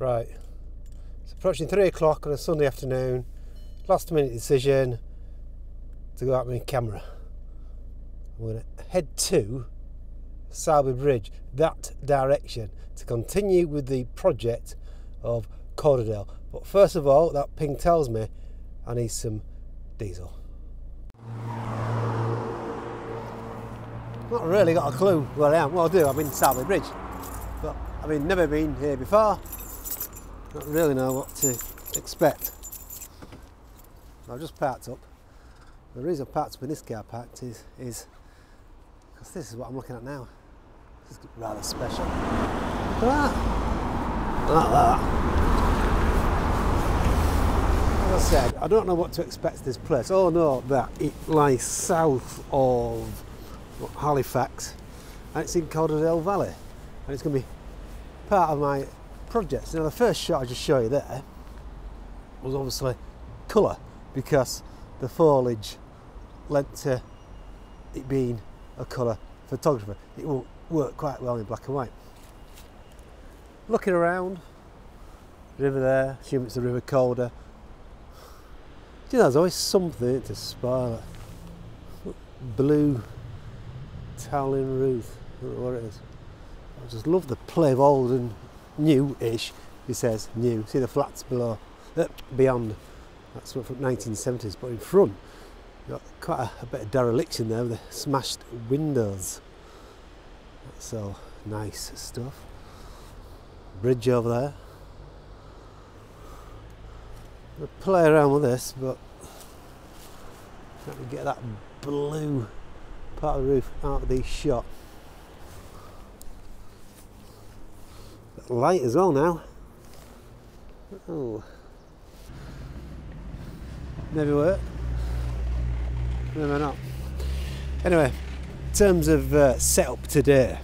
Right, it's approaching three o'clock on a Sunday afternoon. Last minute decision to go out with my camera. I'm going to head to Sowerby Bridge, that direction, to continue with the project of Calderdale. But first of all, that ping tells me I need some diesel. Not really got a clue where I am. Well, I do, I'm in Sowerby Bridge. But I've never been here before. Don't really know what to expect. I've just parked up. The reason I parked up in this car parked is, is because this is what I'm looking at now. This is rather special. Look at that. Like that. As I said, I don't know what to expect this place. Oh no, that it lies south of Halifax and it's in Calderdale Valley and it's going to be part of my project. Now the first shot I just show you there was obviously colour because the foliage lent to it being a colour photographer. It won't work quite well in black and white. Looking around, river there, assume it's the River Calder. Do you know, there's always something to spot. Blue toweling roof, I don't know what it is. I just love the play of old and new-ish, he says, new. See the flats below, uh, beyond. That's from 1970s, but in front, got quite a, a, bit of dereliction there with the smashed windows. That's all nice stuff. Bridge over there. We'll play around with this, but let me get that blue part of the roof out of the shot. Light as well now. Oh. Maybe work. Maybe not. Anyway, in terms of uh, setup today,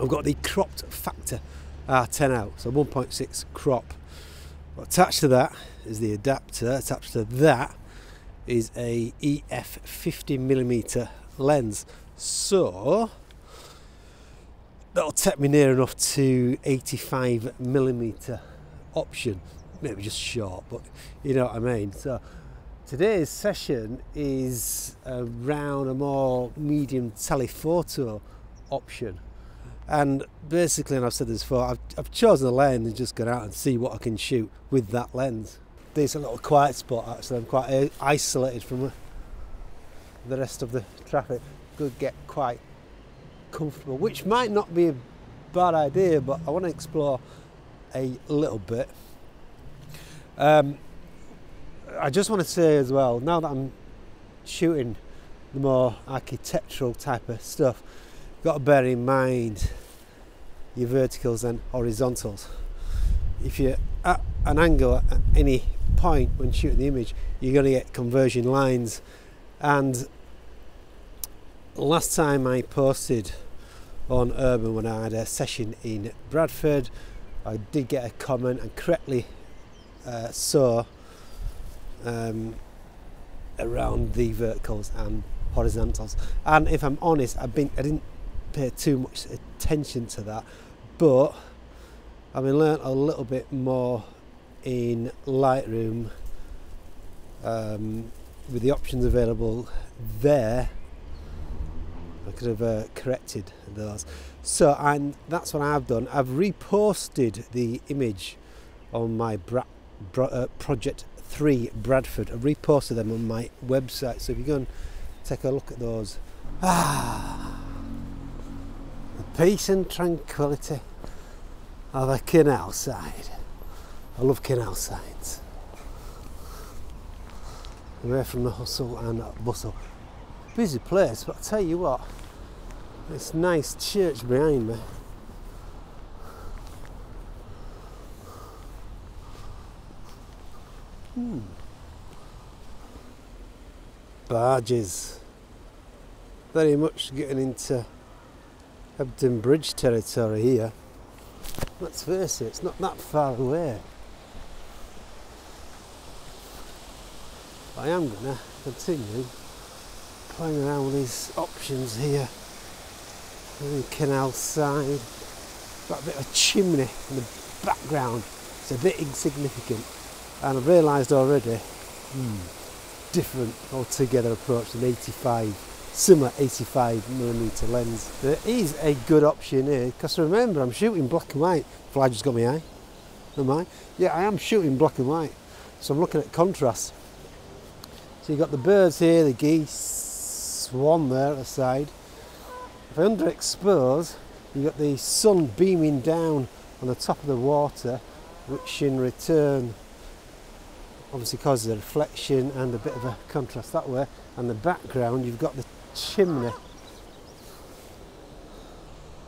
I've got the cropped Factor R10 out, so 1.6 crop. attached to that is the adapter. Attached to that is a EF 50mm lens. So that'll take me near enough to 85 millimeter option. Maybe just short but you know what I mean. So today's session is around a more medium telephoto option. And basically and I've said this before I've, I've chosen a lens and just gone out and see what I can shoot with that lens. There's a little quiet spot actually. I'm quite isolated from the rest of the traffic. Could get quite comfortable, which might not be a bad idea, but I want to explore a little bit. Um, I just want to say as well, now that I'm shooting the more architectural type of stuff, you've got to bear in mind your verticals and horizontals. If you're at an angle at any point when shooting the image, you're going to get conversion lines and last time I posted on Urban when I had a session in Bradford, I did get a comment and correctly uh, saw um, around the verticals and horizontals. And if I'm honest, I've been I didn't pay too much attention to that, but I've been learnt a little bit more in Lightroom um, with the options available there I could have uh, corrected those. So, and that's what I've done. I've reposted the image on my Bra- Bra- uh, Project 3 Bradford. I've reposted them on my website. So if you go and take a look at those, ah, the peace and tranquility of a canal side. I love canal sides. Away from the hustle and bustle busy place, but I tell you what, this nice church behind me. Hmm. Barges. Very much getting into Hebden Bridge territory here. Let's face it, it's not that far away. I am going to continue playing around with these options here. The canal side. got a bit of a chimney in the background. It's a bit insignificant. And I've realised already, hmm, different altogether approach than 85, similar 85 millimeter lens. There is a good option here, because remember I'm shooting black and white. Fly just got my eye. Am I? Yeah, I am shooting black and white. So I'm looking at contrast. So you've got the birds here, the geese, swan there at the side. If I underexpose, you've got the sun beaming down on the top of the water, which in return obviously causes a reflection and a bit of a contrast that way. And the background, you've got the chimney.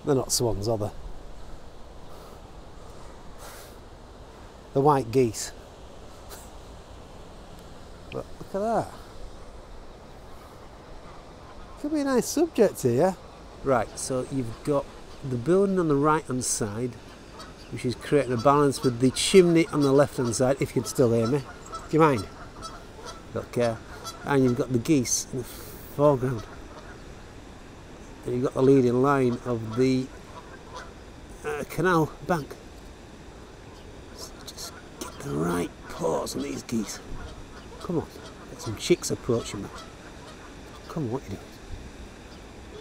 They're not swans, are they? The white geese. But look at that. Could be a nice subject here. Right, so you've got the building on the right hand side, which is creating a balance with the chimney on the left hand side, if you can still hear me. Do you mind? Okay. And you've got the geese in the foreground. And you've got the leading line of the uh, canal bank. So just get the right pause on these geese. Come on, get some chicks approaching me. Come on, what you doing?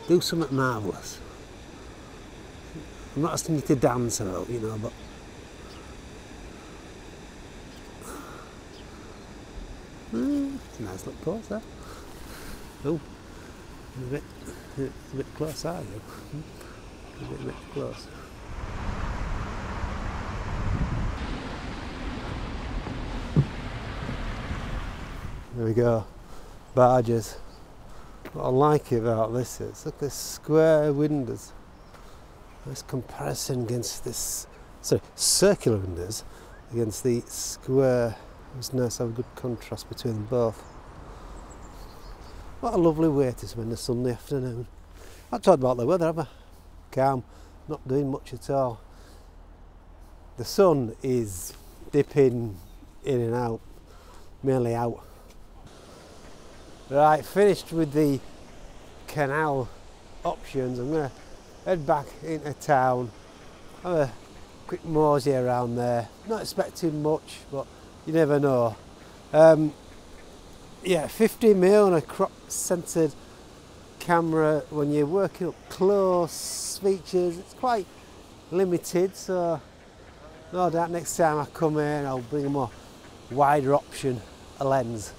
Do something marvellous. I'm not asking you to dance or you know, but Mm, nice little pause there. Oh, a bit, a bit close, are you? A bit, a bit close. There we go, barges. What I like about this is look at the square windows. Nice comparison against this, sorry, circular windows against the square. It's nice to have a good contrast between them both. What a lovely way to spend a Sunday afternoon. I've talked about the weather, have I? Calm, not doing much at all. The sun is dipping in and out, mainly out. Right, finished with the canal options. I'm going to head back into town, have a quick mosey around there. Not expecting much, but you never know. Um, yeah, 50 mil on a crop centered camera when you're working up close features, it's quite limited. So, no doubt next time I come in, I'll bring a more wider option, a lens.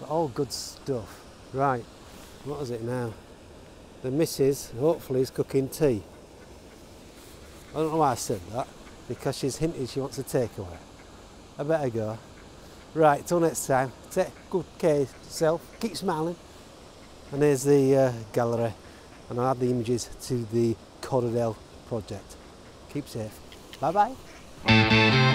But all good stuff. Right, what is it now? The missus, hopefully, is cooking tea. I don't know why I said that, because she's hinted she wants a takeaway. I better go. Right, till next time, take good care of yourself, keep smiling. And here's the uh, gallery, and I'll add the images to the Calderdale project. Keep safe. Bye bye.